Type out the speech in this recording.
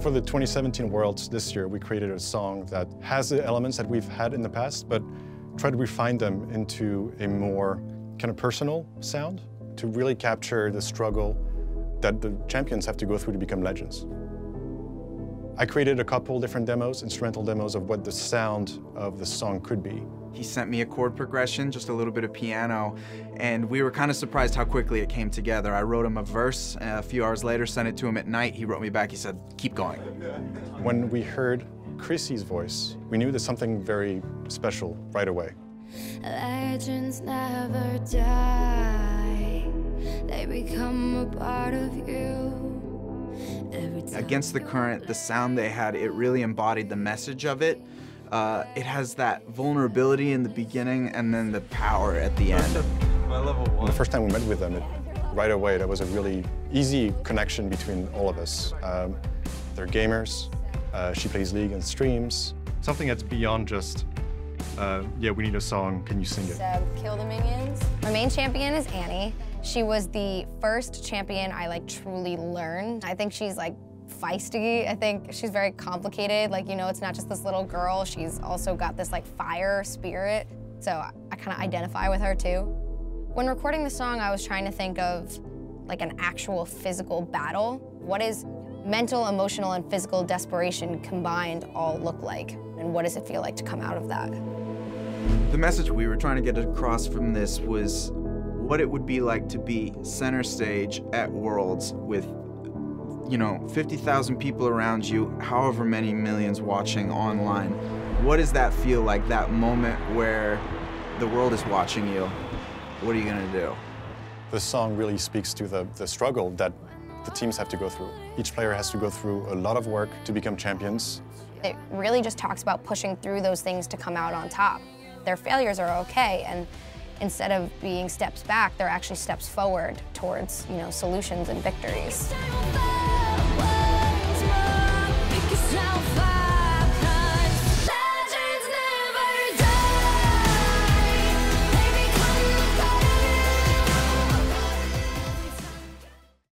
For the 2017 Worlds this year, we created a song that has the elements that we've had in the past, but try to refine them into a more kind of personal sound to really capture the struggle that the champions have to go through to become legends. I created a couple different demos, instrumental demos of what the sound of the song could be. He sent me a chord progression, just a little bit of piano, and we were kind of surprised how quickly it came together. I wrote him a verse, a few hours later, sent it to him at night. He wrote me back, he said, keep going. When we heard Chrissy's voice, we knew there's something very special right away. Legends never die, they become a part of you. Against the Current, the sound they had, it really embodied the message of it. Uh, it has that vulnerability in the beginning and then the power at the end. My level one. The first time we met with them, it, right away, there was a really easy connection between all of us. Um, they're gamers, uh, she plays League and streams. Something that's beyond just, uh, yeah, we need a song, can you sing it? So, kill the minions. My main champion is Annie. She was the first champion I like truly learned. I think she's like feisty. I think she's very complicated. Like, you know, it's not just this little girl. She's also got this like fire spirit. So I kind of identify with her too. When recording the song, I was trying to think of like an actual physical battle. What is mental, emotional, and physical desperation combined all look like? And what does it feel like to come out of that? The message we were trying to get across from this was what it would be like to be center stage at Worlds with you know, 50,000 people around you, however many millions watching online. What does that feel like, that moment where the world is watching you? What are you gonna do? The song really speaks to the, the struggle that the teams have to go through. Each player has to go through a lot of work to become champions. It really just talks about pushing through those things to come out on top. Their failures are okay, and instead of being steps back, they're actually steps forward towards, you know, solutions and victories.